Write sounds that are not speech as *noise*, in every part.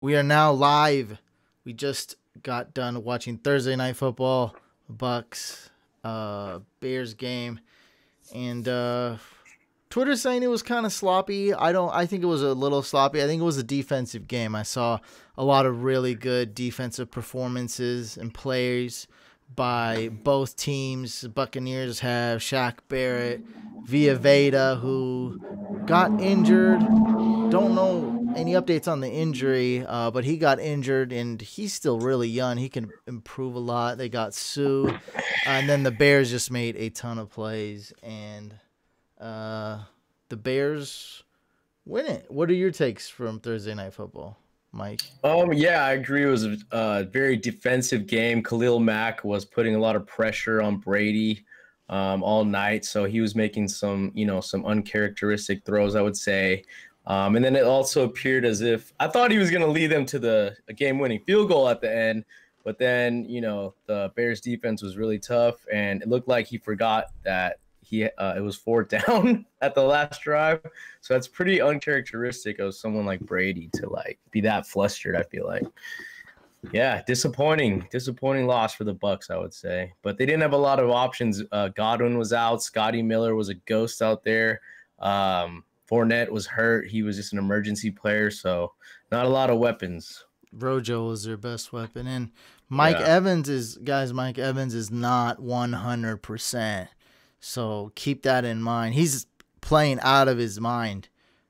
We are now live. We just got done watching Thursday night football, Bucs, uh, Bears game, and uh, Twitter saying it was kind of sloppy. I don't. I think it was a little sloppy. I think it was a defensive game. I saw a lot of really good defensive performances and plays by both teams. Buccaneers have Shaq Barrett, Vita Vea, who got injured. Don't know any updates on the injury, uh, but he got injured and he's still really young. He can improve a lot. They got Suh, uh, and then the Bears just made a ton of plays, and uh, the Bears win it. What are your takes from Thursday Night Football? Mike? Um, yeah, I agree. It was a, a very defensive game. Khalil Mack was putting a lot of pressure on Brady um, all night, so he was making some, you know, some uncharacteristic throws. I would say. Um, and then it also appeared as if I thought he was going to lead them to the game-winning field goal at the end, but then you know the Bears defense was really tough, and it looked like he forgot that he uh, it was fourth *laughs* down at the last drive. So that's pretty uncharacteristic of someone like Brady to like be that flustered. I feel like. Yeah, disappointing, disappointing loss for the Bucs, I would say. But they didn't have a lot of options. Uh, Godwin was out. Scotty Miller was a ghost out there. Um, Fournette was hurt. He was just an emergency player, so not a lot of weapons. Rojo was their best weapon, and Mike yeah. Evans is guys. Mike Evans is not one hundred percent, so keep that in mind. He's playing out of his mind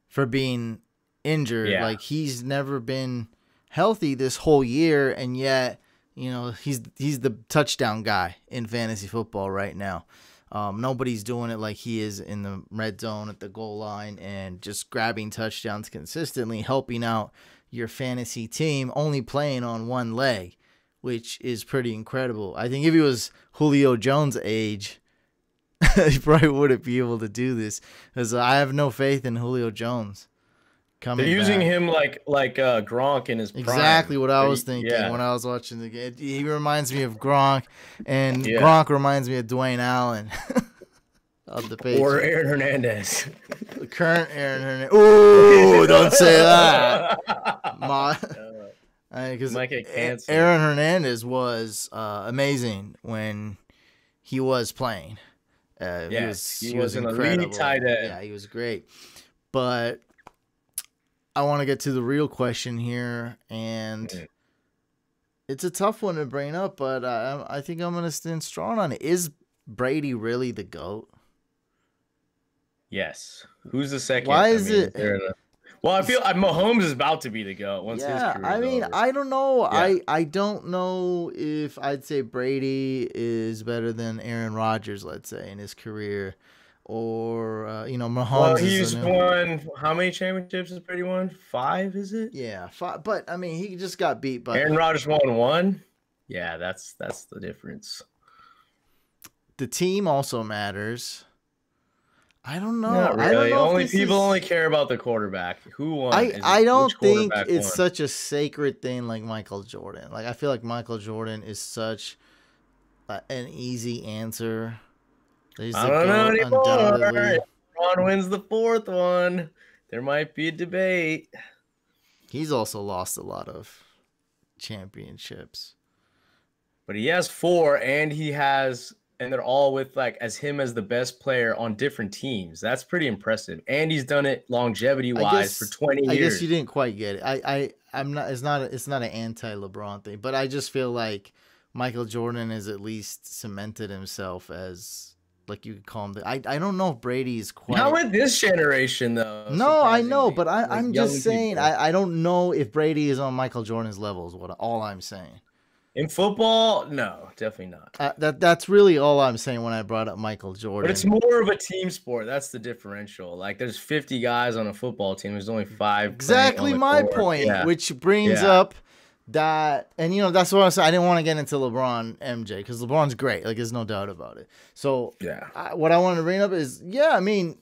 for being injured. Yeah. Like he's never been healthy this whole year, and yet you know he's he's the touchdown guy in fantasy football right now. Um, nobody's doing it like he is in the red zone at the goal line and just grabbing touchdowns consistently, helping out your fantasy team, only playing on one leg, which is pretty incredible. I think if he was Julio Jones' age, *laughs* he probably wouldn't be able to do this because I have no faith in Julio Jones. Coming They're using back. him like like uh, Gronk in his prime. exactly what I was thinking yeah. when I was watching the game. He reminds me of Gronk, and yeah. Gronk reminds me of Dwayne Allen. *laughs* of the page. Or Aaron Hernandez. *laughs* The current Aaron Hernandez. Ooh, don't say that. *laughs* My, because Aaron Hernandez was uh, amazing when he was playing. Uh, yes, he was, he, he was, was incredible. tight end. Yeah, he was great. But I want to get to the real question here, and mm-hmm. it's a tough one to bring up, but I, I think I'm going to stand strong on it. Is Brady really the GOAT? Yes. Who's the second? Why is I mean, it? Well, I feel like Mahomes is about to be the goat once yeah, his career. I mean, over. I don't know. Yeah. I I don't know if I'd say Brady is better than Aaron Rodgers, let's say, in his career or uh, you know Mahomes. Well, he's won how many championships has Brady won? Five, is it? Yeah, five. But I mean, he just got beat by Aaron Rodgers won one. Yeah, that's that's the difference. The team also matters. I don't know. Not really. Know only people is... only care about the quarterback. Who won? I I don't think it's won. such a sacred thing like Michael Jordan. Like I feel like Michael Jordan is such uh, an easy answer He's I don't know anymore. Ron wins the fourth one. There might be a debate. He's also lost a lot of championships. But he has four, and he has, and they're all with like as him as the best player on different teams. That's pretty impressive. And he's done it longevity wise for twenty years. I guess you didn't quite get it. I, I, I'm not. It's not. It's not an anti LeBron thing, but I just feel like Michael Jordan has at least cemented himself as like you could call him. The, I I don't know if Brady's quite. Not with this generation though. No, I know, but I, like I'm just saying I, I don't know if Brady is on Michael Jordan's level. Is what all I'm saying. In football, no, definitely not. Uh, that that's really all I'm saying when I brought up Michael Jordan. But it's more of a team sport. That's the differential. Like there's 50 guys on a football team. There's only five. Exactly my court. point, yeah. which brings yeah. up that and you know that's what I said. I didn't want to get into LeBron MJ because LeBron's great, like there's no doubt about it. So yeah, I, what I wanted to bring up is yeah, I mean,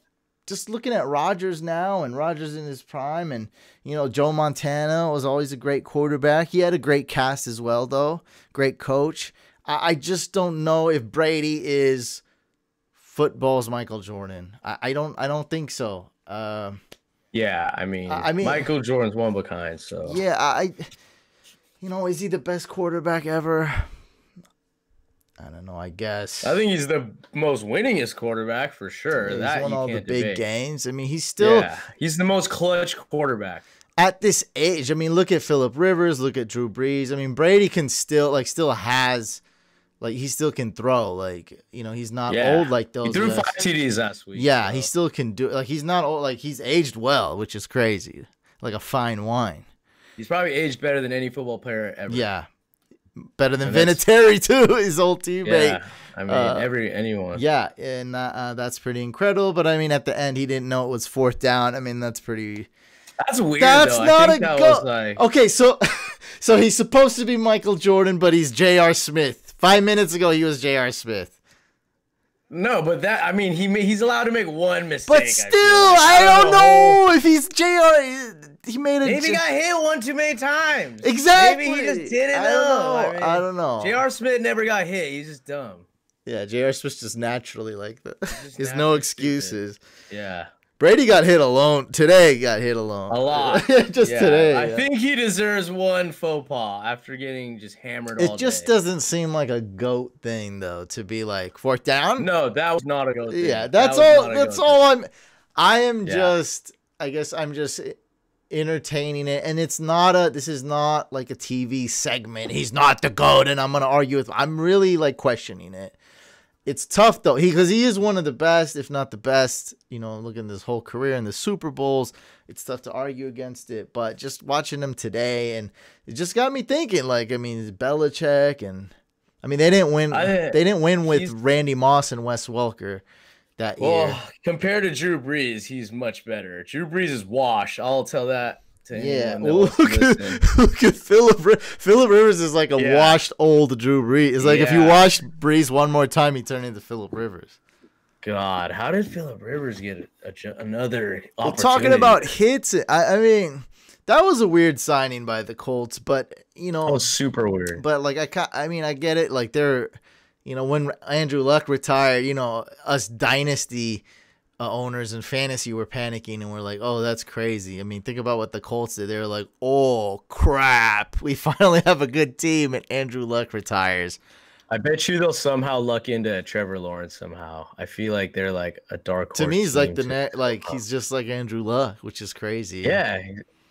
just looking at Rodgers now and Rodgers in his prime, and you know Joe Montana was always a great quarterback. He had a great cast as well, though, great coach. I, I just don't know if Brady is football's Michael Jordan. I, I don't I don't think so. Uh, Yeah, I mean, I mean- Michael Jordan's one of a kind. So Yeah, I. You know, is he the best quarterback ever? I don't know. I guess. I think he's the most winningest quarterback for sure. He's that won all the big debate. games. I mean, he's still yeah, he's the most clutch quarterback. at this age. I mean, look at Philip Rivers. Look at Drew Brees. I mean, Brady can still like still has like he still can throw. Like you know, he's not Yeah. old like those. He threw guys. five TDs last week. Yeah, so. he still can do. Like he's not old. Like he's aged well, which is crazy. Like a fine wine. He's probably aged better than any football player ever. Yeah, better than And Vinatieri too. *laughs* His old teammate. yeah. I mean, Uh, every anyone. Yeah, and uh, uh, that's pretty incredible. But I mean, at the end, he didn't know it was fourth down. I mean, that's pretty. That's weird. That's though. not I a that go- like, Okay, so *laughs* so he's supposed to be Michael Jordan, but he's J.R. Smith. Five minutes ago, he was J.R. Smith. no, but that I mean, he he's allowed to make one mistake. But still, feel like. I, don't whole- know if he's J.R. He made a. Maybe he got hit one too many times. exactly. Maybe he just didn't I don't know. know. I, mean, I don't know. J.R. Smith never got hit. He's just dumb. Yeah, J.R. Smith's just naturally like that. *laughs* There's no naturally stupid. excuses. Yeah, Brady got hit alone today. Got hit alone a lot. *laughs* just Yeah, today. I yeah. think he deserves one faux pas after getting just hammered all It just day. doesn't seem like a goat thing though to be like fourth down. No, that was not a goat. thing. yeah, That that's was all. That's all I'm. I am Yeah. just. I guess I'm just entertaining it, and it's not a. This is not like a TV segment. He's not the goat, and I'm gonna argue with. I'm really like questioning it. It's tough though, he because he is one of the best, if not the best. You know, looking at his whole career in the Super Bowls, it's tough to argue against it. But just watching him today, and it just got me thinking. Like, I mean, Belichick, and I mean, they didn't win. I- they didn't win with Randy Moss and Wes Welker that Well, year. compared to Drew Brees, he's much better. Drew Brees is washed. I'll tell that to Yeah, look at, *laughs* look at Philip. Philip Rivers is like a Yeah. washed old Drew Brees. It's like if you Yeah. watch Brees one more time, he turned into Philip Rivers. God, how did Philip Rivers get a, a, another? Well, talking about hits, I, I mean, that was a weird signing by the Colts, but you know, that was super weird. but like I, I mean, I get it. Like they're, you know, when Andrew Luck retired, you know, us dynasty uh, owners and fantasy were panicking and we're like, oh, that's crazy. I mean, think about what the Colts did. They were like, oh crap, *laughs* we finally have a good team, and Andrew Luck retires. I bet you they'll somehow luck into Trevor Lawrence somehow. I feel like they're like a dark. To me, he's like the to- ne- like he's just like Andrew Luck, which is crazy. Yeah,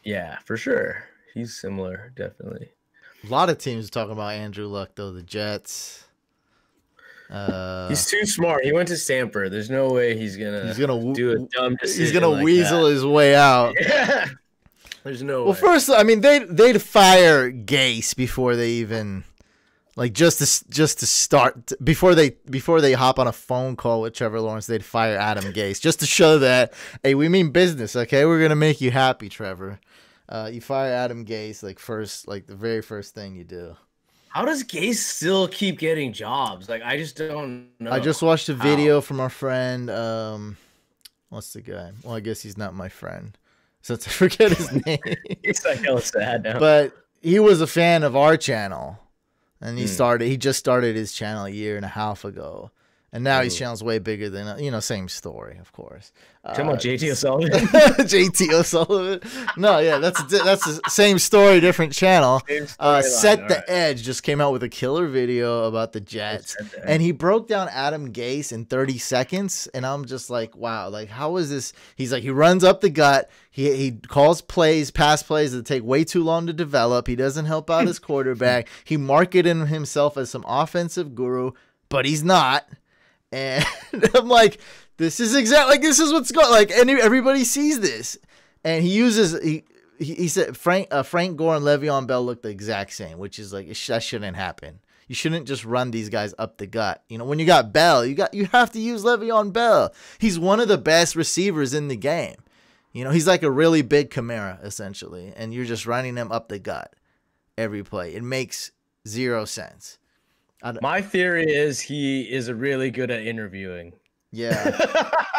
yeah, for sure. He's similar, definitely. a lot of teams are talking about Andrew Luck though. The Jets. Uh, He's too smart. He went to Stanford. There's no way he's gonna, he's gonna do a dumb decision. he's gonna like weasel that. his way out. *laughs* Yeah. There's no Well, way. first, I mean, they they'd fire Gase before they even like just to just to start before they before they hop on a phone call with Trevor Lawrence. They'd fire Adam Gase just to show that hey, we mean business. Okay, we're gonna make you happy, Trevor. Uh, you fire Adam Gase like first, like the very first thing you do. How does Gase still keep getting jobs? Like I just don't know. I just watched a How? video from our friend. Um, what's the guy? Well, I guess he's not my friend, *laughs* since I forget his *laughs* name. It's like hella sad now. but he was a fan of our channel, and he Hmm. started. He just started his channel a year and a half ago, and now his Ooh. channel's way bigger than you know. Same story, of course. Talking Uh, about JT *laughs* O'Sullivan. JT O'Sullivan. No, yeah, that's that's the same story, different channel. Same Uh, Set the alright. Edge just came out with a killer video about the Jets, and he broke down Adam Gase in 30 seconds, and I'm just like, wow, like how is this? He's like, he runs up the gut, he he calls plays, pass plays that take way too long to develop. He doesn't help out his quarterback. He marketed himself as some offensive guru, but he's not. And *laughs* I'm like, this is exactly like this is what's going like any everybody sees this. And he uses he he, he said Frank uh, Frank Gore and Le'Veon Bell look the exact same, which is like that shouldn't happen. You shouldn't just run these guys up the gut. You know, when you got Bell, you got you have to use Le'Veon Bell. He's one of the best receivers in the game. You know, he's like a really big Kamara essentially, and you're just running him up the gut every play. It makes zero sense. My theory is he is really good at interviewing. Yeah,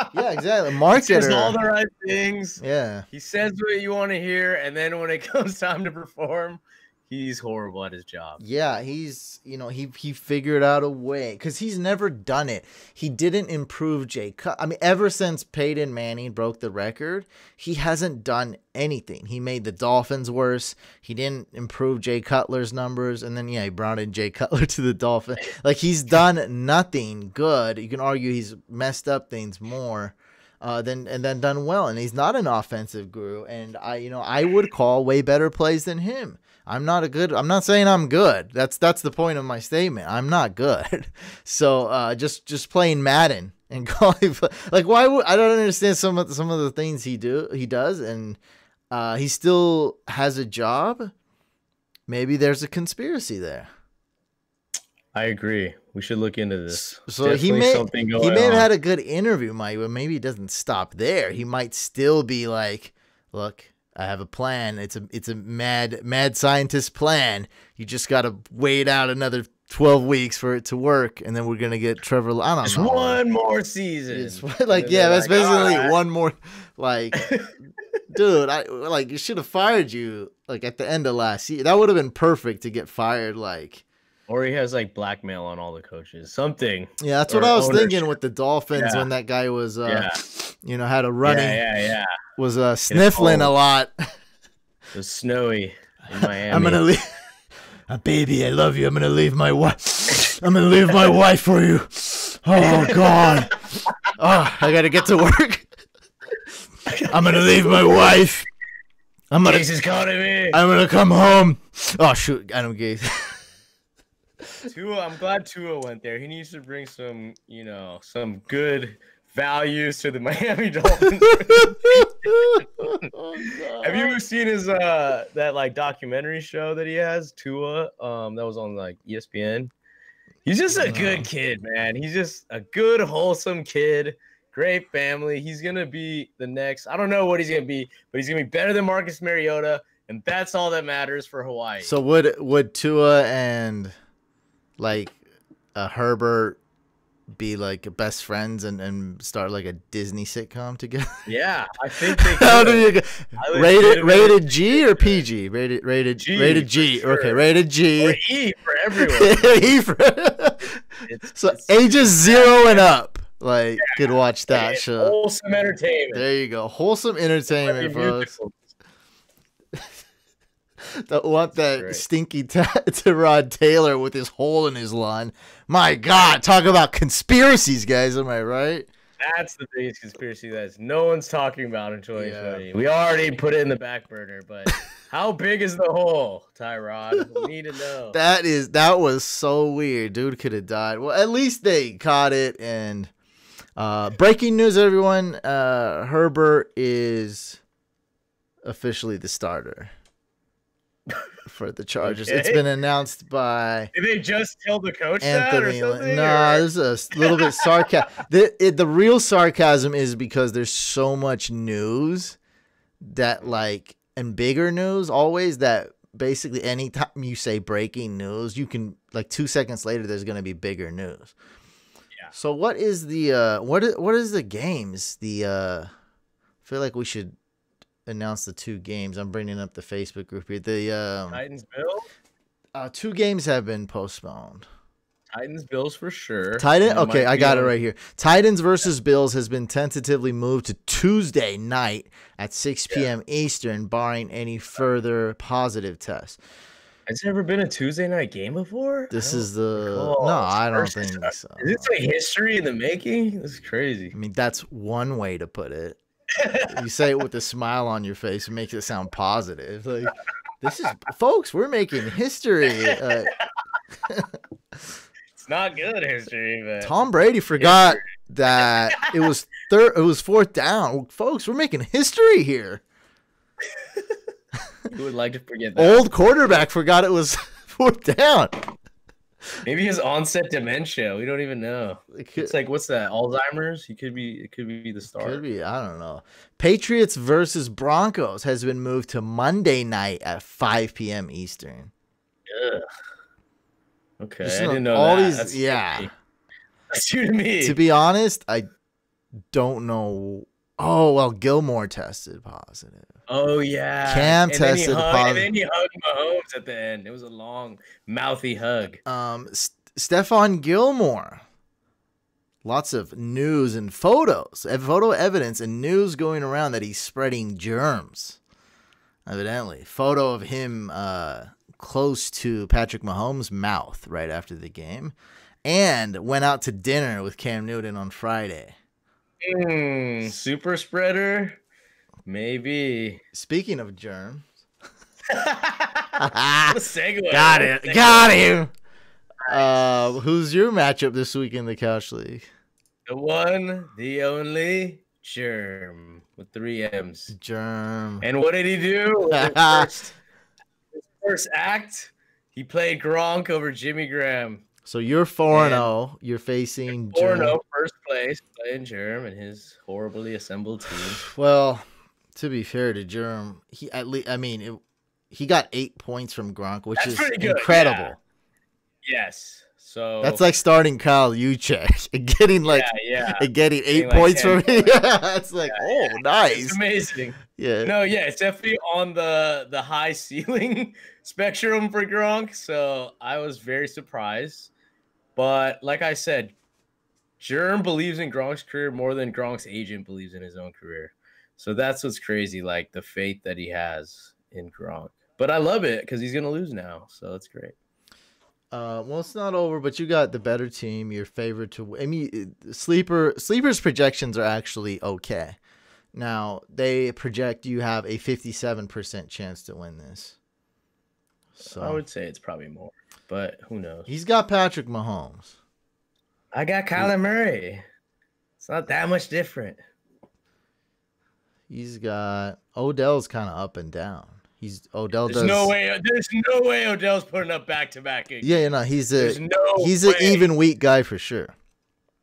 *laughs* yeah, exactly. He says all the right things. Yeah. He says what you want to hear, and then when it *laughs* comes time to perform, he's horrible at his job. Yeah, he's you know he he figured out a way because he's never done it. He didn't improve Jay Cut. I mean, ever since Peyton Manning broke the record, he hasn't done anything. He made the Dolphins worse. He didn't improve Jay Cutler's numbers, and then yeah, he brought in Jay *laughs* Cutler to the Dolphins. Like he's done nothing good. You can argue he's messed up things more. Uh, then and then done well, and he's not an offensive guru. And I, you know, I would call way better plays than him. I'm not a good. I'm not saying I'm good. That's that's the point of my statement. I'm not good. *laughs* So uh, just just playing Madden and *laughs* calling like why would I don't understand some of the, some of the things he do he does and uh, he still has a job. Maybe there's a conspiracy there. I agree. We should look into this. So Definitely he may he may have on. had a good interview, Mike, but maybe he doesn't stop there. He might still be like, "Look, I have a plan. It's a it's a mad mad scientist plan. You just got to wait out another 12 weeks for it to work and then we're going to get Trevor I don't Just know. one more season. It's *laughs* like yeah, that's like, basically right. one more like *laughs* dude, I like you should have fired you like at the end of last year. That would have been perfect to get fired like or he has like blackmail on all the coaches. Something. Yeah, that's what I was ownership. thinking with the Dolphins yeah. when that guy was uh yeah. you know, had a running yeah, yeah, yeah. Was uh sniffling a lot. It was snowy in *laughs* Miami. I'm gonna leave *laughs* uh, baby, I love you. I'm gonna leave my wife. I'm gonna leave my *laughs* wife for you. Oh God. Oh, I gotta get to work. I'm gonna leave my wife. I'm gonna. Jesus calling me. I'm gonna come home. Oh shoot, Adam Gase. Tua, I'm glad Tua went there. He needs to bring some, you know, some good values to the *laughs* Miami Dolphins. oh, Have you seen his uh that like documentary show that he has, Tua? Um, that was on like ESPN. He's just a good kid, man. He's just a good, wholesome kid. Great family. He's gonna be the next. I don't know what he's gonna be, but he's gonna be better than Marcus Mariota, and that's all that matters for Hawaii. So would would Tua and like uh, Herbert be like best friends and, and start like a Disney sitcom together? *laughs* Yeah, I think they you rated rated G or PG? Rated rated G rated G. Sure. Okay, rated G. Or E for everyone. *laughs* e for *laughs* it's, so it's, ages zero and up. Like yeah, could watch that show. Wholesome entertainment. There you go. Wholesome entertainment, folks. Don't want that stinky *laughs* t- Tyrod Taylor with his hole in his lawn. My God, talk about conspiracies, guys. Am I right? That's the biggest conspiracy that no one's talking about in 2020. Yeah. We already put it in the back burner, but *laughs* how big is the hole, Tyrod? We need to know. *laughs* that is that was so weird. Dude could have died. Well, at least they caught it. And uh, breaking news, everyone: uh, Herbert is officially the starter for the Chargers. Okay. It's been announced by. Did they just tell the coach Anthony. that or something? No, nah, this is a little bit sarcasm. *laughs* the it, the real sarcasm is because there's so much news that like and bigger news always that basically anytime you say breaking news, you can like two seconds later there's gonna be bigger news. Yeah. So what is the uh what is what is the games? The uh I feel like we should announced the two games. I'm bringing up the Facebook group here. The um, Titans Bills. Uh, two games have been postponed. Titans Bills for sure. Titan. Okay, I got it right here. Titans versus Bills has been tentatively moved to Tuesday night at 6 p.m. Yeah. Eastern, barring any further positive tests. Has there ever been a Tuesday night game before? This is the no, I don't think so. Is this like history in the making? This is crazy. I mean, that's one way to put it you say it with a smile on your face. It makes it sound positive. Like this is, folks, we're making history. Uh, *laughs* it's not good history, but Tom Brady forgot history. that it was third. It was fourth down, folks. We're making history here. Who would like to forget that? Old quarterback forgot it was *laughs* fourth down. Maybe his onset dementia. We don't even know. It could, it's like what's that? Alzheimer's. He could be. It could be the star. Could be. I don't know. Patriots versus Broncos has been moved to Monday night at 5 p.m. Eastern. Ugh. Okay, I didn't know all that. these. That's yeah. That's to me. To be honest, I don't know Oh well, Gilmore tested positive. Oh yeah, Cam and then he tested hugged- positive. And then he hugged Mahomes at the end. It was a long, mouthy hug. Um, S- Stephon Gilmore. Lots of news and photos, and photo evidence and news going around that he's spreading germs. Evidently, photo of him uh, close to Patrick Mahomes' mouth right after the game, and went out to dinner with Cam Newton on Friday. Hmm, super spreader, maybe. Speaking of germs, *laughs* segue. got it, segue. got him. Uh, who's your matchup this week in the Couch League? The one, the only, Germ with three M's. Germ. And what did he do? *laughs* His first, his first act, he played Gronk over Jimmy Graham. So you're 4 And- 0. You're facing 4 Germ. 0, first place, playing Germ and his horribly assembled team. *sighs* Well, to be fair to Germ, he at least I mean, it, he got 8 points from Gronk, which That's is incredible. Yes. So That's like starting Kyle Juszczyk *laughs* and getting like yeah, yeah. and getting 8 Getting, like, points 10 from him. *laughs* Yeah, it's like, oh, It's nice. amazing. Yeah. No, yeah, it's definitely on the the high *laughs* ceiling spectrum for Gronk. So I was very surprised. But like I said, Germ believes in Gronk's career more than Gronk's agent believes in his own career. So that's what's crazy, like the faith that he has in Gronk. But I love it because he's gonna lose now, so that's great. Uh, well, it's not over, but you got the better team. Your favorite to. win. I mean, sleeper sleepers projections are actually okay. Now they project you have a fifty-seven percent chance to win this. So I would say it's probably more, but who knows? he's got Patrick Mahomes. I got Kyler Murray. It's not that much different. He's got Odell's kind of up and down. He's Odell There's does. no way. There's no way Odell's putting up back to back. Yeah, you know he's There's a no. he's an even week guy for sure.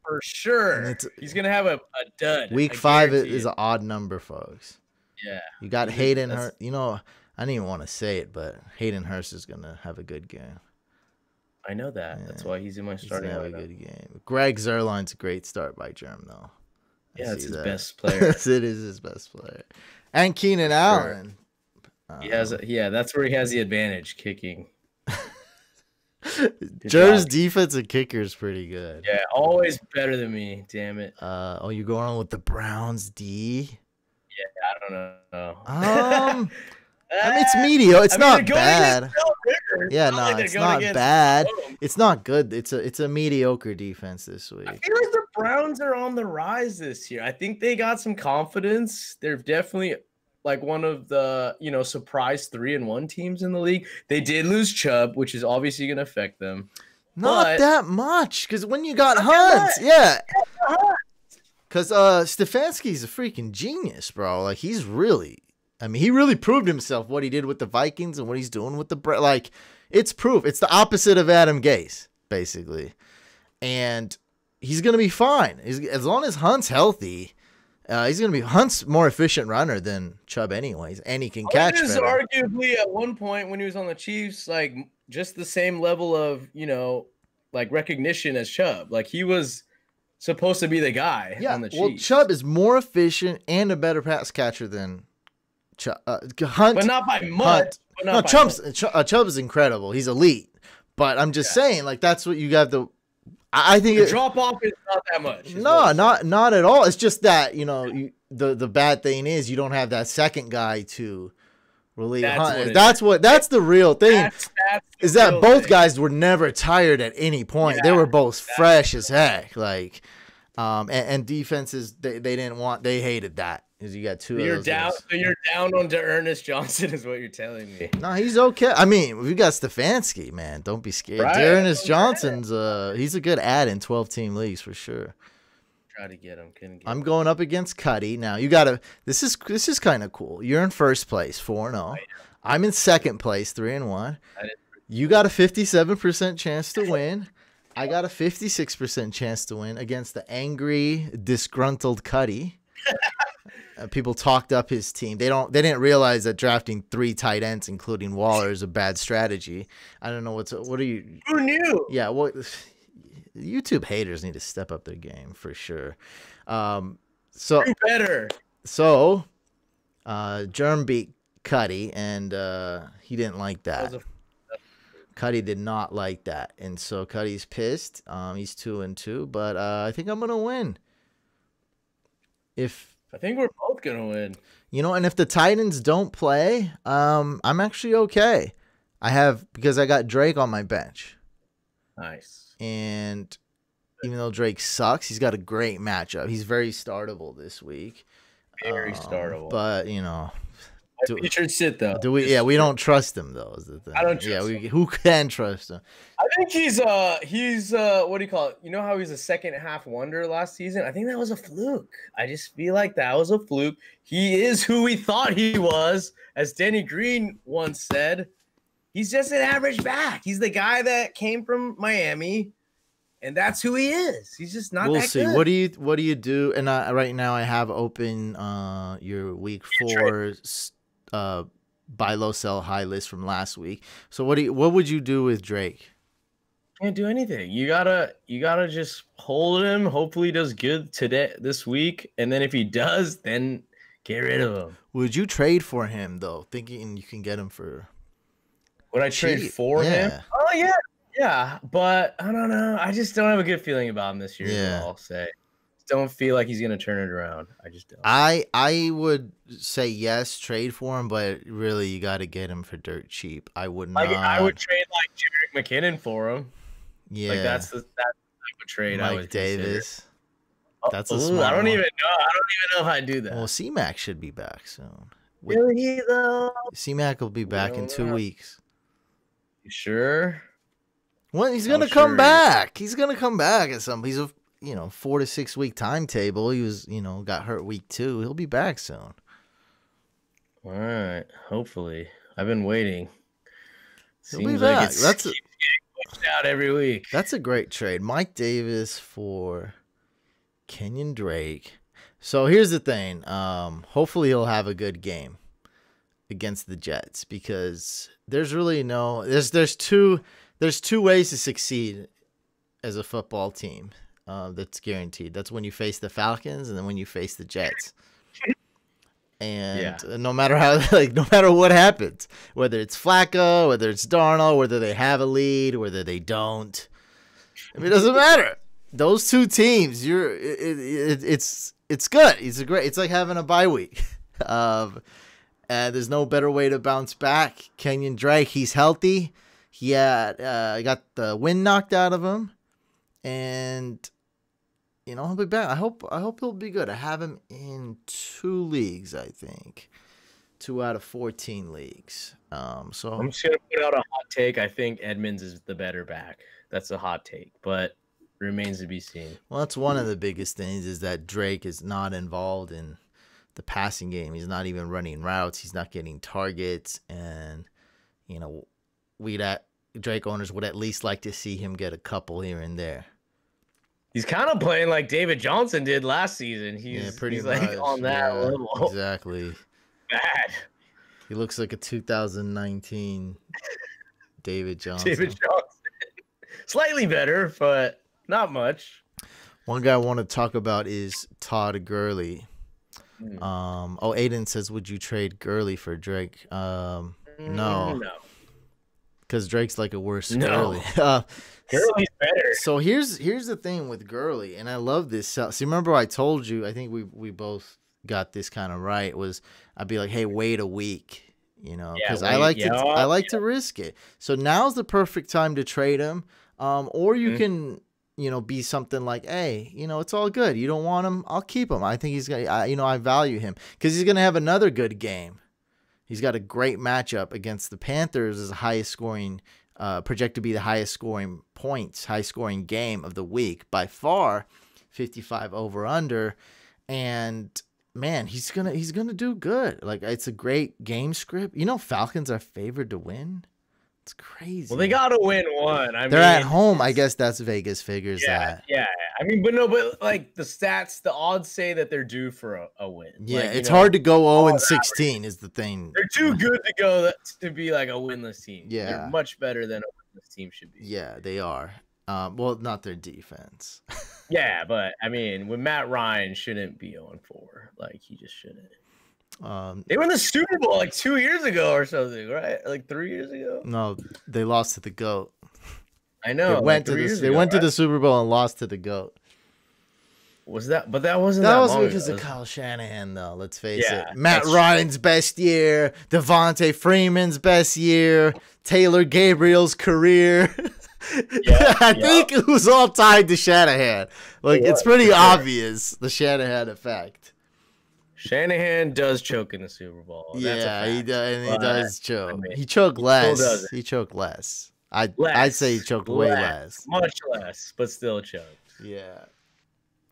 for sure. He's gonna have a, a dud. Week I five is, it. an odd number, folks. yeah. You got Dude, Hayden Hurst. You know, I didn't even want to say it, but Hayden Hurst is gonna have a good game. I know that. That's why he's in my He's starting gonna have a lineup. good game. Greg Zuerlein's a great start by Germ, though. I Yeah, it's his that. best player. *laughs* It is his best player. And Keenan Allen. He has, Um, a, yeah, that's where he has the advantage, kicking. *laughs* Joe's job. defensive kicker is pretty good. Yeah, always better than me. Damn it. Uh, oh, you going on with the Browns D? Yeah, I don't know. Um, *laughs* I mean, it's mediocre. It's I mean, not bad. Yeah, no, like it's not bad. Mahomes. It's not good. It's a it's a mediocre defense this I week. feel like Browns are on the rise this year. I think they got some confidence. They're definitely like one of the you know surprise three and one teams in the league. They did lose Chubb, which is obviously going to affect them. Not But- that much, because when you got Hunt, yeah. *laughs* Because uh, Stefanski's a freaking genius, bro. Like he's really, I mean, he really proved himself what he did with the Vikings and what he's doing with the Bre- like. It's proof. It's the opposite of Adam Gase, basically, and he's gonna be fine. He's, as long as Hunt's healthy. Uh, he's gonna be Hunt's more efficient runner than Chubb, anyways, and he can catch is better. arguably at one point when he was on the Chiefs, like just the same level of you know like recognition as Chubb. Like he was supposed to be the guy Yeah, on the well, Chubb is more efficient and a better pass catcher than Chubb. Uh, Hunt. but not by much. Hunt. No, by Chubb's much. Uh, Chubb is incredible. He's elite. But I'm just Yeah. saying, like that's what you got to. I think The it, drop off is not that much. no, not not at all. It's just that you know you, the the bad thing is you don't have that second guy to relieve. That's Hunt. what that's what that's the real thing. That's, that's the is that both thing. guys were never tired at any point. they were both fresh as heck. Like, um, and, and defenses they, they didn't want they hated that because you got two. So you're down. So you're down on Ernest Johnson, is what you're telling me. No, he's okay. I mean, we got Stefanski, man. Don't be scared. Right, D'Ernest that's what I'm Johnson's uh he's a good ad in 12 team leagues for sure. Try to get him. Couldn't get I'm him. going up against Cuddy. Now you gotta this is this is kind of cool. You're in first place, 4 and 0. I'm in second place, three and one. You got a 57% chance to win. I got a 56% chance to win against the angry, disgruntled Cuddy. *laughs* Uh, people talked up his team. They don't. They didn't realize that drafting three tight ends, including Waller, is a bad strategy. I don't know what's. What are you? Who knew? Yeah. What? *sighs* YouTube haters need to step up their game for sure. Um, So Do better. so, uh, Germ beat Cuddy, and uh, he didn't like that. That Cuddy did not like that, and so Cuddy's pissed. Um, he's two and two, but uh, I think I'm gonna win. If I think we're both gonna win. you know, and if the Titans don't play, um, I'm actually okay. I have because I got Drake on my bench, Nice. and even though Drake sucks, he's got a great matchup. He's very startable this week. Very Um, startable. but you know, do- featured sit though. do we? Yeah, we don't trust him though. Is the thing. I don't Yeah, we, who can trust him? I think he's uh he's uh what do you call it? You know how he's a second half wonder last season? I think that was a fluke. I just feel like that was a fluke. He is who we thought he was, as Danny Green once said. He's just an average back. He's the guy that came from Miami, and that's who he is. He's just not we'll that see. good. What do you What do you do? And I, right now, I have open uh your week four uh buy low sell high list from last week. So what do you What would you do with Drake? can't do anything. You gotta you gotta just hold him. Hopefully he does good today this week. And then if he does, then get rid of him. Would you trade for him though, thinking you can get him for? Would I trade Cheap, for him? Oh yeah, yeah. But I don't know. I just don't have a good feeling about him this year. Yeah. Yeah. I'll say. Don't feel like he's gonna turn it around. I just don't. I I would say yes, trade for him, but really you got to get him for dirt cheap. I would not. like I would trade like Jerick McKinnon for him. yeah, Like that's the that type of trade I Mike would. Davis. Oh, That's a ooh, I don't one. even know. I don't even know if I do that. Well, C Mac should be back soon. with- really though? C Mac will be back in two weeks. You sure? Well, he's I'm gonna come sure. back. He's gonna come back at some. He's a you know four to six week timetable. He was you know got hurt week two. He'll be back soon. All right. Hopefully, I've been waiting. He'll be Seems back. like it's That's a- out every week. That's a great trade. Mike Davis for Kenyan Drake. So here's the thing. Um, hopefully he'll have a good game against the Jets because there's really no there's there's two there's two ways to succeed as a football team. Uh, that's guaranteed. That's when you face the Falcons and then when you face the Jets. And Yeah. uh, no matter how *laughs* like no matter what happens, whether it's Flacco, whether it's Darnold, whether they have a lead, whether they don't, I mean, it doesn't matter. Those two teams, you're it, it, it's it's good. It's a great. It's like having a bye week. *laughs* Um, and there's no better way to bounce back. Kenyan Drake, he's healthy. He had uh, got the wind knocked out of him, and you know he'll be back. I hope I hope he'll be good. I have him in two leagues, I think, two out of fourteen leagues. Um, so I'm just gonna put out a hot take. I think Edmonds is the better back. That's a hot take, but remains to be seen. Well, that's one of the biggest things is that Drake is not involved in the passing game. He's not even running routes. He's not getting targets, and you know, we'd at Drake owners would at least like to see him get a couple here and there. He's kind of playing like David Johnson did last season. He's, yeah, pretty he's much like on that yeah, level. Exactly. Bad. He looks like a 2019 David Johnson. David Johnson. Slightly better, but not much. One guy I want to talk about is Todd Gurley. Hmm. Um, oh, Aiden says, would you trade Gurley for Drake? Um, No. Mm, No. Because Drake's like a worse No. Gurley. *laughs* Uh, Gurley's better. so here's here's the thing with Gurley, and I love this. So, see, remember I told you? I think we we both got this kind of right. Was I'd be like, hey, wait a week, you know, Yeah, because I wait, like to I like to risk it. So now's the perfect time to trade him. Um, or you Mhm. can you know be something like, hey, you know, it's all good. You don't want him, I'll keep him. I think he's gonna, I, you know, I value him because he's gonna have another good game. He's got a great matchup against the Panthers as the highest scoring, uh, projected to be the highest scoring points, high scoring game of the week by far, 55 over under. And man, he's gonna he's gonna do good. Like it's a great game script. You know, Falcons are favored to win. It's crazy. Well, they got to win one. I They're mean, at home. I guess that's Vegas figures Yeah, that. yeah. I mean, but no, but like the stats, the odds say that they're due for a, a win. Yeah, Like, it's know, hard to go 0 and 16 is the thing. They're too good to go to be like a winless team. Yeah. they're much better than a winless team should be. Yeah, they are. Um, well, not their defense. *laughs* Yeah, but I mean, when Matt Ryan shouldn't be on four, like he just shouldn't. Um, They won the Super Bowl like two years ago or something, right? Like three years ago. no, they lost to the goat. I know. They like went to the they ago, went to the Super Bowl and lost to the goat. Was that? But that wasn't That that, was because ago. of Kyle Shanahan, though. Let's face Yeah, it. Matt Ryan's best year, Devonta Freeman's best year, Taylor Gabriel's career. *laughs* Yeah, I yeah. think it was all tied to Shanahan. Like It it's pretty obvious the Shanahan effect. Shanahan does choke in the Super Bowl. Yeah, he does. And he does choke. mean, he choked less. He choked less. I I'd say he choked way less. much less, but still choked. Yeah.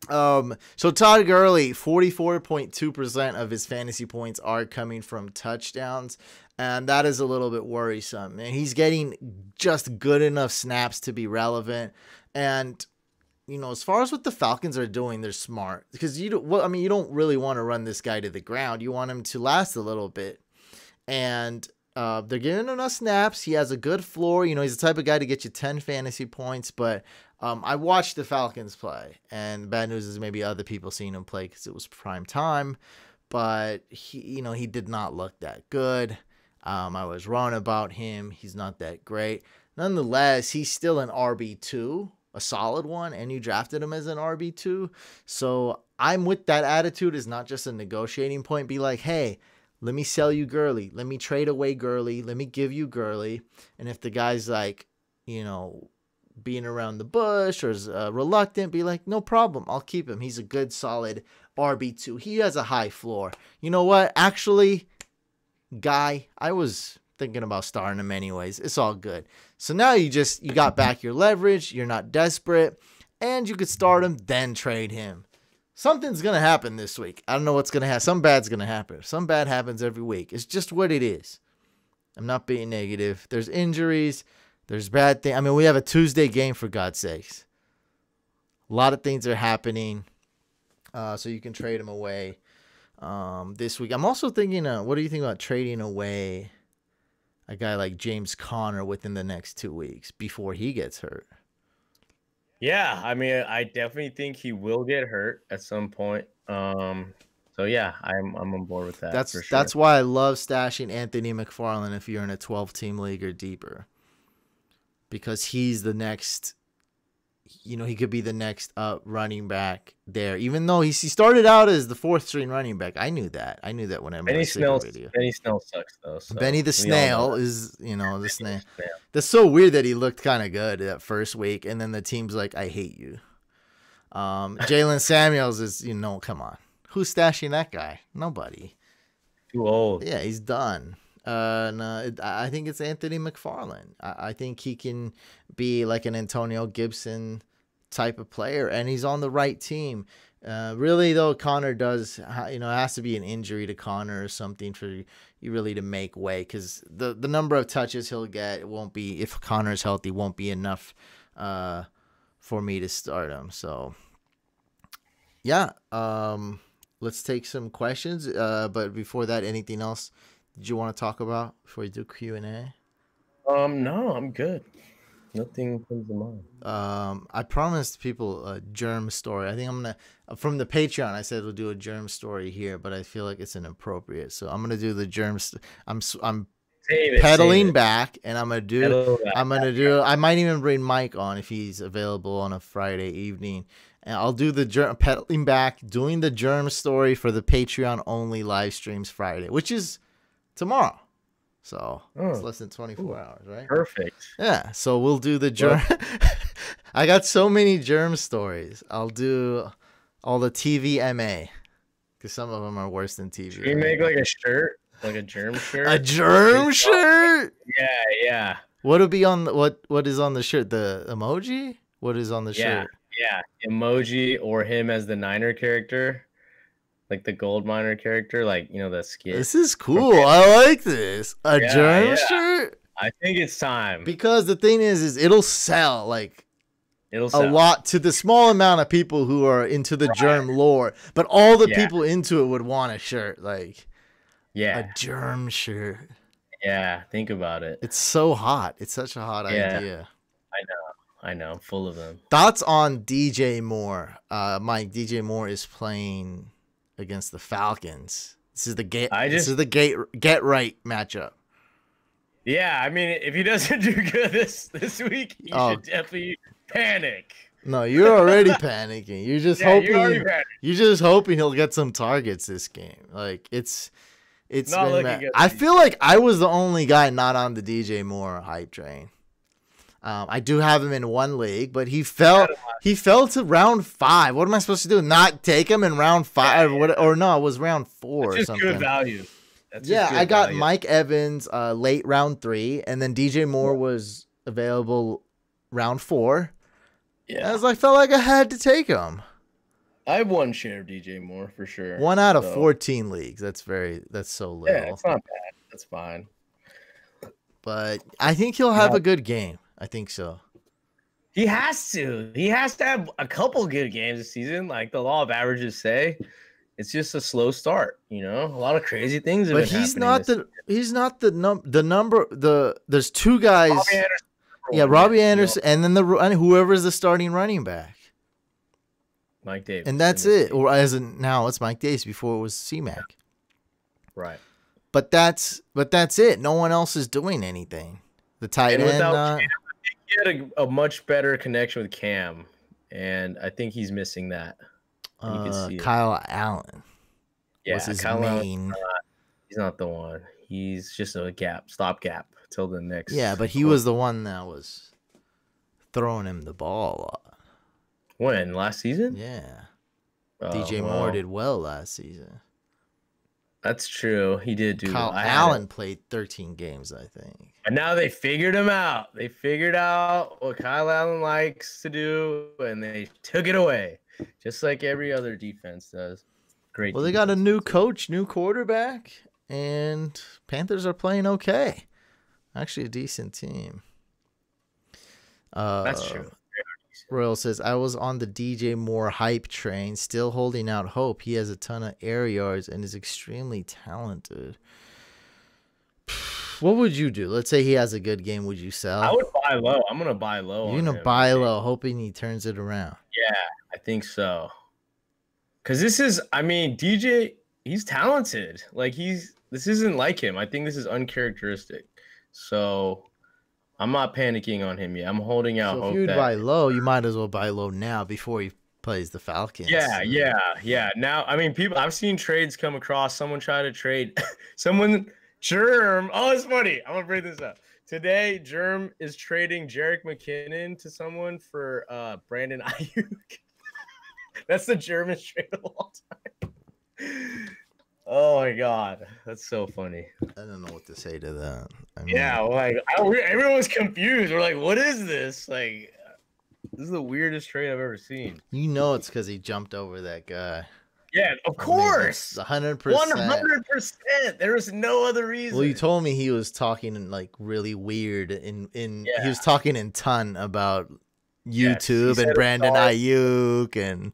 Um, so Todd Gurley, 44.2% of his fantasy points are coming from touchdowns, and that is a little bit worrisome. And he's getting just good enough snaps to be relevant. And you know, as far as what the Falcons are doing, they're smart because you don't. Well, I mean, you don't really want to run this guy to the ground. You want him to last a little bit, and uh, they're giving him enough snaps. He has a good floor. You know, he's the type of guy to get you ten fantasy points. But um, I watched the Falcons play, and bad news is maybe other people seen him play because it was prime time. But he, you know, he did not look that good. Um, I was wrong about him. He's not that great. Nonetheless, he's still an RB two, a solid one, and you drafted him as an RB two. So I'm with that attitude. Is not just a negotiating point. Be like, hey, let me sell you Gurley. Let me trade away Gurley. Let me give you Gurley. And if the guy's like, you know, being around the bush or is uh, reluctant, be like, no problem. I'll keep him. He's a good, solid RB2. He has a high floor. You know what? Actually, guy, I was thinking about starting him anyways. It's all good. So now you just, you got back your leverage. You're not desperate. And you could start him, then trade him. Something's to happen this week. I don't know what's to happen. Some bad's to happen. Some bad happens every week. It's just what it is. I'm not being negative. There's injuries. There's bad things. I mean, we have a Tuesday game for God's sakes. A lot of things are happening, uh, so you can trade them away um, this week. I'm also thinking, uh, what do you think about trading away a guy like James Conner within the next two weeks before he gets hurt? Yeah, I mean, I definitely think he will get hurt at some point. Um, so yeah, I'm I'm on board with that. That's sure. that's why I love stashing Anthony McFarland if you're in a 12 team league or deeper, because he's the next. You know, he could be the next uh, running back there. Even though he, he started out as the fourth string running back, I knew that. I knew that whenever I Benny Snell. video. Benny Snell sucks though. so Benny the we all know snail is, you know, the snail. Snail. That's so weird that he looked kind of good that first week, and then the team's like, "I hate you." Um, *laughs* Jaylen Samuels is, you know, come on, who's stashing that guy? Nobody. Too old. Yeah, he's done. Uh, no, I think it's Anthony McFarland. I, I think he can be like an Antonio Gibson type of player, and he's on the right team. Uh, really though, Conner does, you know, it has to be an injury to Conner or something for you really to make way because the the number of touches he'll get won't be if Conner's healthy won't be enough uh, for me to start him. So yeah, um, let's take some questions. Uh, but before that, anything else did you want to talk about before you do Q and A? Um, no, I'm good. Nothing comes to mind. Um, I promised people a germ story. I think I'm gonna from the Patreon. I said we'll do a germ story here, but I feel like it's inappropriate, so I'm gonna do the germ. St- I'm s- I'm Save pedaling it. back, and I'm gonna do. Pedal back. I'm gonna do. I might even bring Mike on if he's available on a Friday evening, and I'll do the germ pedaling back, doing the germ story for the Patreon only live streams Friday, which is tomorrow. So it's Oh. Hmm. less than 24 hours, right? Perfect. Yeah, so we'll do the germ. *laughs* I got so many germ stories. I'll do all the TVMA because some of them are worse than TV. Should we make like a shirt, like a germ *laughs* shirt? a germ shirt? yeah, yeah, What would be on the, what? What is on the shirt? The emoji? What is on the yeah, shirt? yeah. Emoji or him as the Niner character, like the gold miner character, like you know the skit. This is cool. I like this. A Yeah, germ yeah. shirt? I think it's time. Because the thing is, is it'll sell like It'll a lot to the small amount of people who are into the germ lore, but all the Yeah. people into it would want a shirt like Yeah, a germ shirt. yeah. Think about it. It's so hot. It's such a hot idea. I know. I know. I'm full of them. Thoughts on DJ Moore? Uh, Mike, DJ Moore is playing against the Falcons. This is the get. I this is the get get right matchup. Yeah, I mean, if he doesn't *laughs* do good this this week, you Oh. should definitely panic. No, you're already *laughs* panicking. You're just Yeah, hoping. you're. You're just hoping he'll get some targets this game. Like it's, it's. Not been looking ma- good I feel like I was the only guy not on the DJ Moore hype train. Um, I do have him in one league, but he fell. He fell to round five. What am I supposed to do? Not take him in round five? What? Or no, it was round four It's or just good something. value. That's Yeah, good I got value. Mike Evans uh, late round three, and then DJ Moore was available round four. Yeah, as I felt like I had to take him. I have one share of DJ Moore for sure. One out of so- 14 leagues. That's very that's so little. Yeah, it's not bad. That's fine. but I think he'll have Yeah. a good game. I think so. He has to. He has to have a couple good games this season, like the law of averages say. It's just a slow start, you know. A lot of crazy things. But he's not the he's not the num the number the there's two guys. Robbie Anderson, yeah, Robbie Anderson and then the and whoever's the starting running back. Mike Davis, And that's this it. Or as in now it's Mike Davis before it was C-Mac. right? But that's but that's it. No one else is doing anything. The tight And end without uh, He had a, a much better connection with Cam, and I think he's missing that. uh, see it. Kyle Allen Yeah, was his Kyle Allen, main. he's not the one. He's just a gap, stop gap till the next. Yeah, but he was the one that was throwing him the ball a lot. when last season. Yeah. Oh, DJ Moore did well last season. That's true. He did do. Kyle had Allen played 13 games, I think. And now they figured him out. They figured out what Kyle Allen likes to do, and they took it away, just like every other defense does. Great. Well, they got a new coach, new quarterback, and Panthers are playing okay. Actually, a decent team. Uh, That's true. Royal says, I was on the DJ Moore hype train, still holding out hope. He has a ton of air yards and is extremely talented. *sighs* What would you do? Let's say he has a good game. Would you sell? I would buy low. I'm gonna buy low. You're gonna him. buy low, hoping he turns it around. Yeah, I think so. Cause this is, I mean, DJ, he's talented. Like he's, this isn't like him. I think this is uncharacteristic. So, I'm not panicking on him yet. I'm holding out So if you'd that. buy low, you might as well buy low now before he plays the Falcons. Yeah, yeah, yeah. Now, I mean, people. I've seen trades come across. Someone try to trade. *laughs* someone, Germ. Oh, it's funny. I'm gonna bring this up today. Germ is trading Jerick McKinnon to someone for uh Brandon *laughs* Aiyuk. That's the German's trade of all time. Oh my god, that's so funny. I don't know what to say to that. I mean, Yeah, like I, we- everyone's confused. We're like, what is this? Like, this is the weirdest trade I've ever seen. you know it's because he jumped over that guy. Yeah, of course. hundred One hundred percent. There was no other reason. Well, you told me he was talking like really weird in in he was talking in ton about YouTube said and Brandon. Aiyuk and yeah,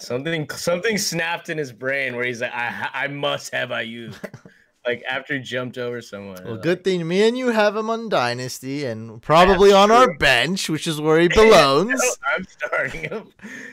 something something snapped in his brain where he's like, I I must have Aiyuk. *laughs* like after he jumped over someone. well, like, good thing me and you have him on Dynasty and probably on our bench, which is where he *laughs* belongs. I'm starting him.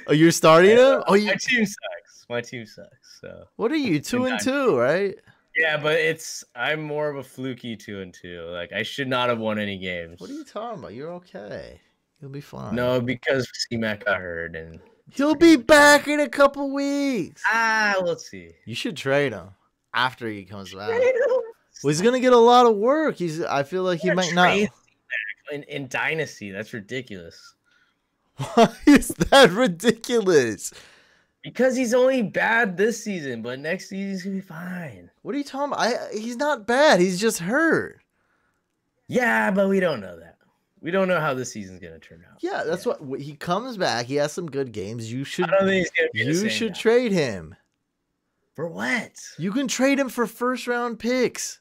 oh, you're starting him? Oh, you My team sucks. My team sucks. So what are you two In and two, right? yeah, but it's I'm more of a fluky two and two. Like I should not have won any games. What are you talking about? You're okay. You'll be fine. No, because C-Mac got hurt and he'll be back in a couple weeks. ah, let's see. You should trade him after he comes back. Well, he's gonna get a lot of work. He's. I feel like he might not. in, in Dynasty. That's ridiculous. *laughs* Why is that ridiculous? Because he's only bad this season, but next season he's gonna be fine. What are you talking about? I, he's not bad. He's just hurt. Yeah, but we don't know that. We don't know how this season's gonna turn out. Yeah, that's what he comes back. He has some good games. You should. I don't think he's gonna be the You should trade him. For what? You can trade him for first round picks.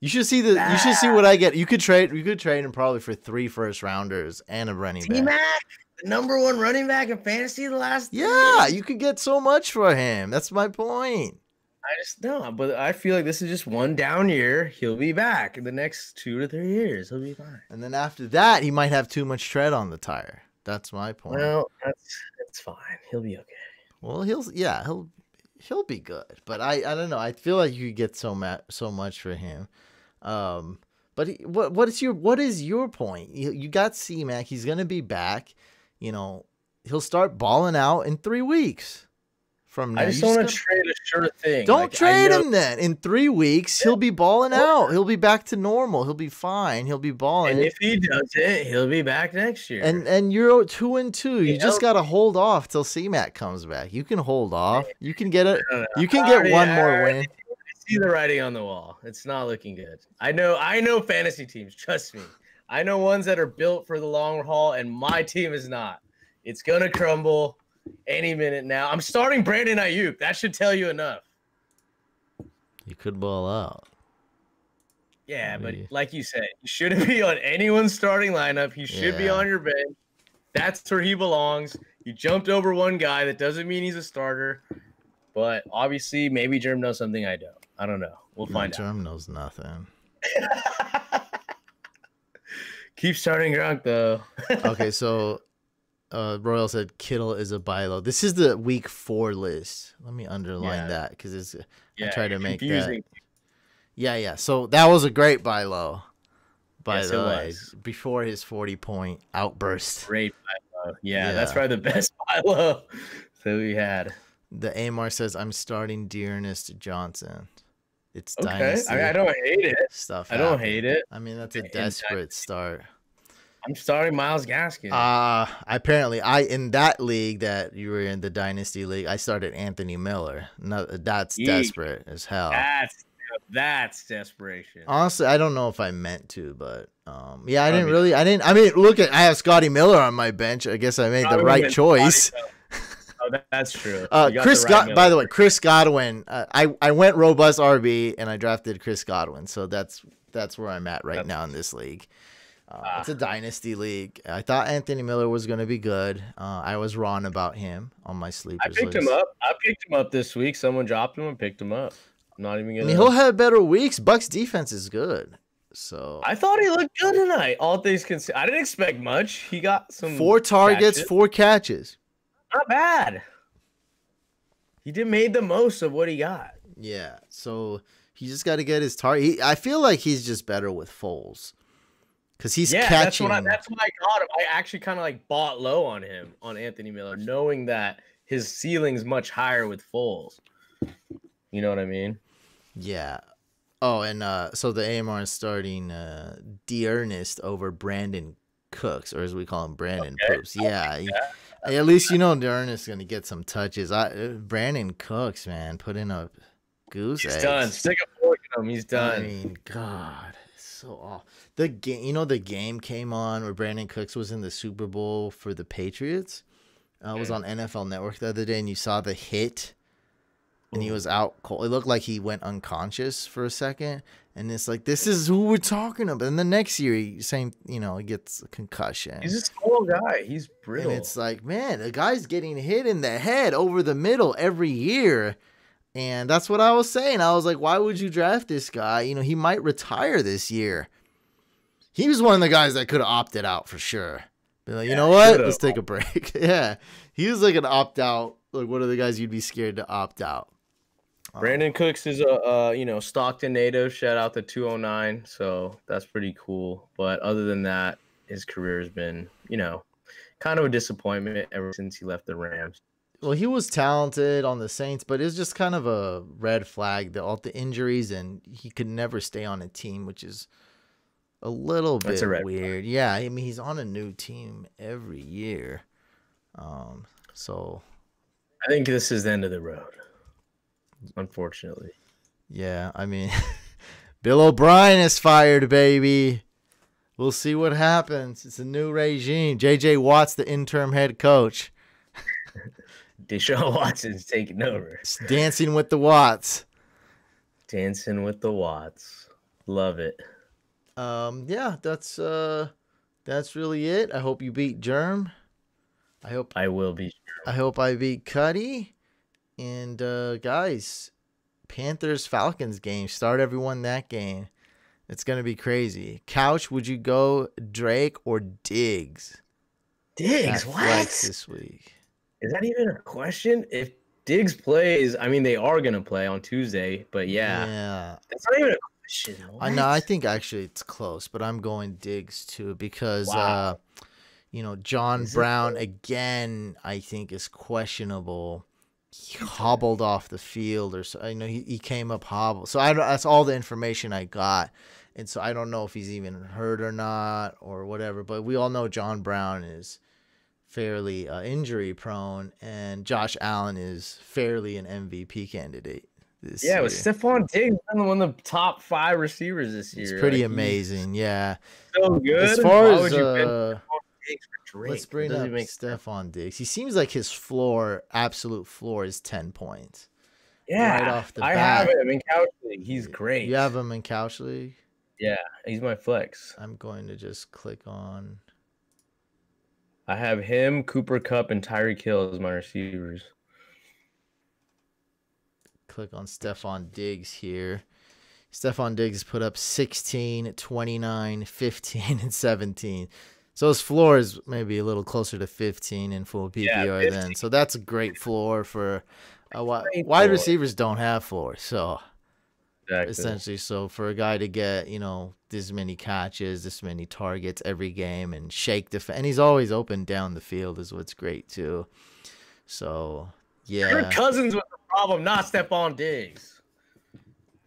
You should see the. You should see what I get. You could trade. You could trade him probably for three first rounders and a running T back. Mac, the number one running back in fantasy the last. Yeah, you could get so much for him. That's my point. I just no, but I feel like this is just one down year. He'll be back in the next two to three years. He'll be fine. And then after that, he might have too much tread on the tire. That's my point. Well, that's that's fine. He'll be okay. Well, he'll yeah, he'll he'll be good. But I I don't know. I feel like you get so ma- so much for him. Um but he, what what is your what is your point? You, you got C Mac. He's gonna be back. You know, he'll start balling out in three weeks from now. I just want to trade a sure thing. Don't Like, trade him then. In three weeks, he'll be balling out. He'll be back to normal. He'll be fine. He'll be balling. And if he does it, he'll be back next year. And and you're two and two. You You just know- gotta hold off till CMAC comes back. You can hold off. You can get it. I know. You can get one more win. see the writing on the wall. It's not looking good. I know. I know fantasy teams. Trust me. I know ones that are built for the long haul, and my team is not. It's gonna crumble any minute now. I'm starting Brandon Aiyuk. That should tell you enough. He could ball out. Yeah, but like you said, he shouldn't be on anyone's starting lineup. He should be on your bench. That's where he belongs. You jumped over one guy. That doesn't mean he's a starter. But obviously, maybe Germ knows something I don't. I don't know. We'll find out. Germ knows nothing. *laughs* Keep starting Gronk though. Okay, so *laughs* uh Royal said Kittle is a buy low. This is the week four list. Let me underline Yeah. that because it's yeah, try to make that- yeah yeah. So that was a great buy low. By Yes, the way, before his forty point outburst. Great buy low. Yeah, that's probably the *laughs* best buy low that we had. The Amar says I'm starting D'Ernest Johnson. It's Okay, I, mean, I don't hate it. stuff. I don't hate it. I mean, that's a desperate start. I'm starting Myles Gaskin. Uh apparently I in that league that you were in the dynasty league, I started Anthony Miller. No, that's Yeek. desperate as hell. that's that's desperation. Honestly, I don't know if I meant to, but um yeah, I didn't really I didn't I mean, look at I have Scotty Miller on my bench. I guess I made the right choice. Scotty. *laughs* Oh, that, that's true. Uh, Chris the right God, by the way, Chris Godwin. Uh, I I went robust RB and I drafted Chris Godwin, so that's that's where I'm at right That's- now in this league. Uh. It's a dynasty league. I thought Anthony Miller was going to be good. Uh, I was wrong about him on my sleepers. I picked list. him up. I picked him up this week. Someone dropped him and picked him up. I'm not even I gonna. mean, he'll have better weeks. Bucs defense is good, so I thought he looked good tonight. All things considered, I didn't expect much. He got some four targets, catches. four catches. Not bad. He did made the most of what he got. Yeah, so he just got to get his target. I feel like he's just better with Foles because he's yeah, catching. that's what I, that's what I got him. I actually kind of like bought low on him on Anthony Miller, knowing that his ceiling's much higher with Foles. You know what I mean? Yeah. Oh, and uh, so the AMR is starting uh, D'Ernest over Brandin Cooks, or as we call him, Brandon Okay, Poops. Yeah. he- At least you know D'Ernest going to get some touches. I uh, Brandin Cooks, man, put in a goose He's eggs. done. Stick a fork in him. He's done. I mean, God, so off. The game, you know, the game came on where Brandin Cooks was in the Super Bowl for the Patriots. Uh, was on NFL Network the other day, and you saw the hit, and he was out cold. It looked like he went unconscious for a second, and it's like this is who we're talking about. And the next year, he, same, you know, he gets a concussion. He's a small guy. He's brittle. And it's like, man, the guy's getting hit in the head over the middle every year. And that's what I was saying. I was like, why would you draft this guy? You know, he might retire this year. He was one of the guys that could have opted out for sure. Be like, you know what? Let's take a break. *laughs* yeah. He was like an opt out. Like one of the guys you'd be scared to opt out. Um, Brandin Cooks is a uh, you know Stockton native. Shout out to 209. So that's pretty cool. But other than that, his career has been you know kind of a disappointment ever since he left the Rams. Well, he was talented on the Saints, but it's just kind of a red flag that all the injuries and he could never stay on a team, which is a little bit a weird. Yeah, I mean he's on a new team every year. Um, so I think this is the end of the road. Unfortunately. yeah, I mean *laughs* Bill O'Brien is fired, baby. We'll see what happens. It's a new regime. JJ Watt's the interim head coach. *laughs* Deshaun *laughs* Watson's taking over. It's dancing with the Watts. Dancing with the Watts. Love it. um yeah that's uh that's really it i hope you beat germ i hope I will be i hope i beat cuddy and uh guys Panthers Falcons game. Start everyone that game. It's gonna be crazy. Couch, would you go Drake or Diggs? Diggs, what? this week? Is that even a question? If Diggs plays, I mean, they are gonna play on Tuesday, but yeah, Yeah. that's not even a question. I know. I think actually it's close, but I'm going Diggs too because Wow. uh, you know John Is Brown though? again. I think is questionable. He hobbled off the field, or so. I know he, he came up hobbled. So I don't. That's all the information I got, and so I don't know if he's even hurt or not or whatever. But we all know John Brown is fairly uh, injury prone, and Josh Allen is fairly an MVP candidate. This Yeah, year. but Stefon Diggs one of the top five receivers this year. It's pretty Like, amazing. Yeah. So good. As far as would you uh, Stefon Diggs for Drake? let's bring up make- Stefon Diggs. He seems like his floor, absolute floor, is ten points. yeah, right off the I bat. have him in couch league. He's great. You have him in Couch League. Yeah, he's my flex. I'm going to just click on. I have him, Cooper Kupp, and Tyreek Hill as my receivers. click on Stefon Diggs here. Stefon Diggs put up 16, 29, 15, and 17. So his floor is maybe a little closer to 15 in full PPR Yeah, then. So that's a great floor for uh, a wi- Great wide receivers don't have floors. So Exactly. essentially so for a guy to get, you know, this many catches, this many targets every game and shake the and he's always open down the field is what's great too. So, yeah. Kirk Cousins was the problem, not Stefon Diggs.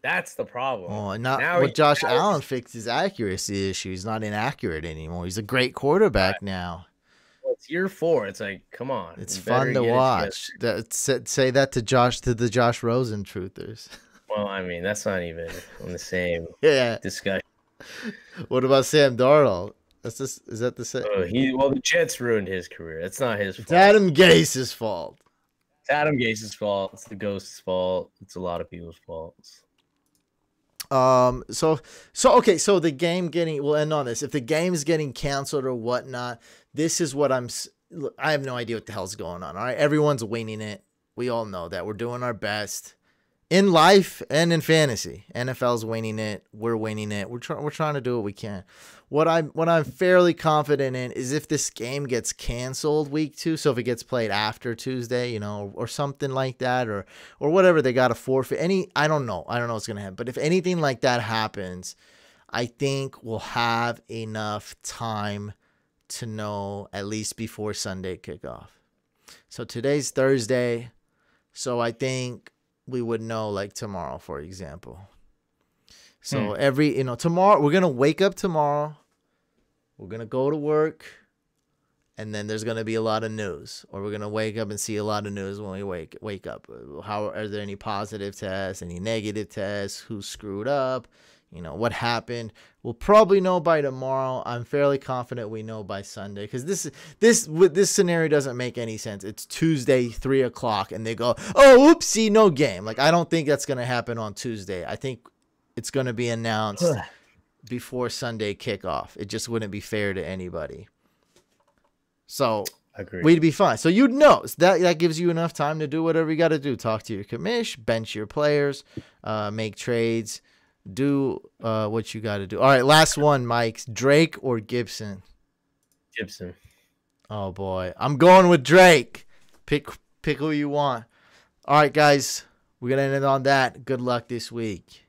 That's the problem. Oh, and not Now what Josh he's- Allen fixed his accuracy issue. He's not inaccurate anymore. He's a great quarterback now. Well, it's year four. It's like, come on. It's fun to get it together. watch. That say, say that to Josh to the Josh Rosen truthers. *laughs* Well, I mean, that's not even on the same *laughs* yeah. discussion. What about Sam Darnold? That's just is that the same? Uh, he well, the Jets ruined his career. That's not his fault. It's Adam Gase's fault. It's Adam Gase's fault. It's the Ghost's fault. It's a lot of people's faults. Um. So so okay. So the game getting we'll end on this. If the game's getting canceled or whatnot, this is what I'm. I have no idea what the hell's going on. All right, everyone's winging it. We all know that we're doing our best in life and in fantasy. NFL's winning it. We're winning it. We're trying. We're trying to do what we can. What I'm what I'm fairly confident in is if this game gets canceled week two, so if it gets played after Tuesday, you know, or something like that, or or whatever, they got to forfeit. Any, I don't know. I don't know what's gonna happen. But if anything like that happens, I think we'll have enough time to know at least before Sunday kickoff. So today's Thursday, so I think we would know like tomorrow, for example. So hmm. every you know tomorrow we're gonna wake up tomorrow, we're gonna go to work, and then there's gonna be a lot of news, or we're gonna wake up and see a lot of news when we wake wake up. How are there any positive tests, any negative tests? Who screwed up? You know what happened. We'll probably know by tomorrow. I'm fairly confident we know by Sunday because this is this with this scenario doesn't make any sense. It's Tuesday, three o'clock, and they go, "Oh, oopsie, no game." Like I don't think that's gonna happen on Tuesday. I think it's gonna be announced before Sunday kickoff. It just wouldn't be fair to anybody. So Agreed. we'd be fine. So you'd know that that gives you enough time to do whatever you got to do. Talk to your commish, bench your players, uh, make trades, do uh, what you got to do. All right, last one, Mike. Drake or Gibson? Gibson. Oh boy, I'm going with Drake. Pick pick who you want. All right, guys, we're gonna end it on that. Good luck this week.